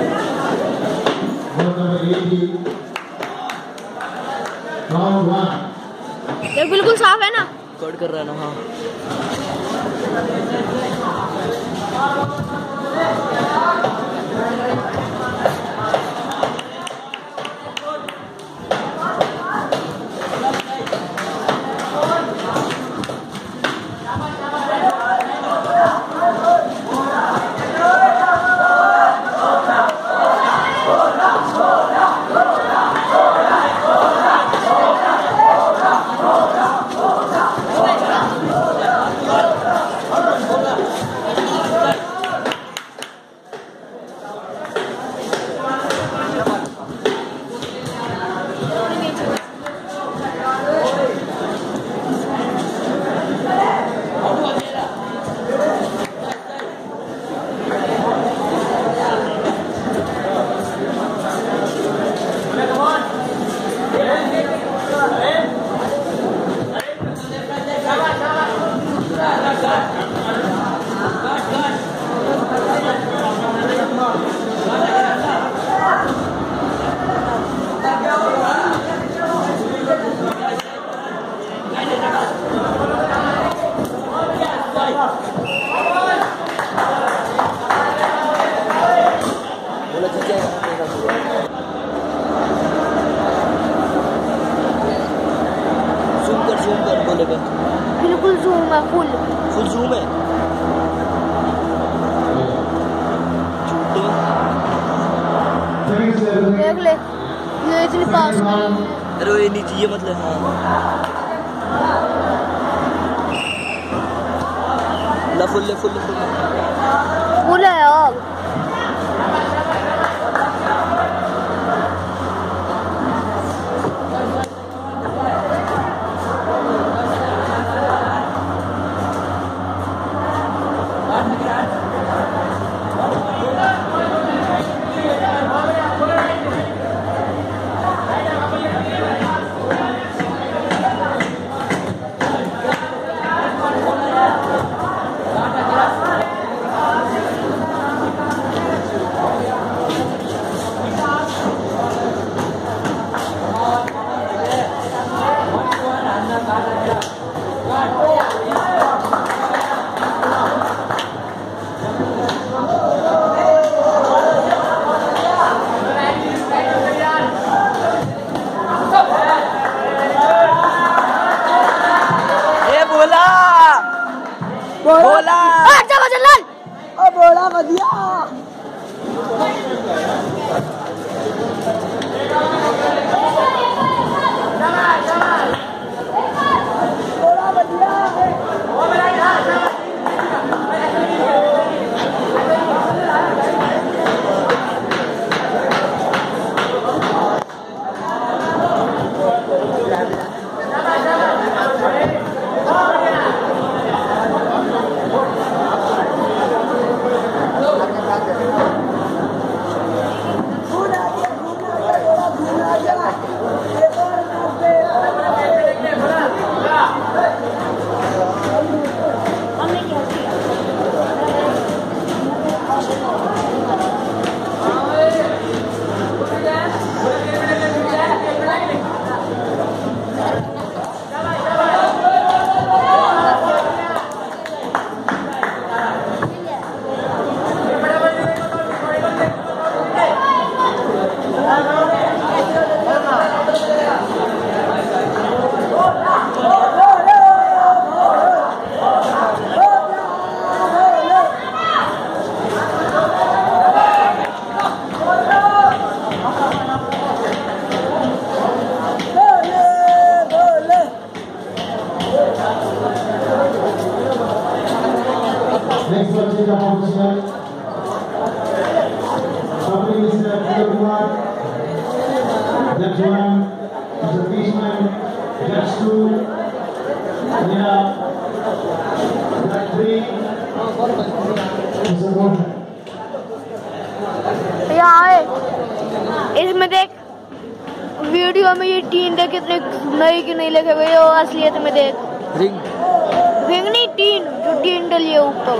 Vote number 80. Round one. یہ بالکل صاف ہے نا کٹ کر رہا ہے نا ہاں زوم کر بولے گا بالکل زوم ہے فل. فل زوم ہے. دیکھ لے یہ اتنی پاس. ارے یہ نیچے یہ مطلب ہاں۔ لا فل فل فل فل ہے۔ بولا. اچھا او بولا ودیا. اس میں دیکھ ویڈیو میں یہ ٹین دیکھ کتنے نئی کی نہیں لکھے ہوئے ہو اصلیت میں دیکھ رنگ رنگ نہیں ٹین جو ٹین ڈلی ہے اوپر